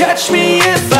catch me if I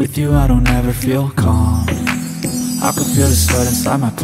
with you I don't ever feel calm. I can feel the sweat inside my palms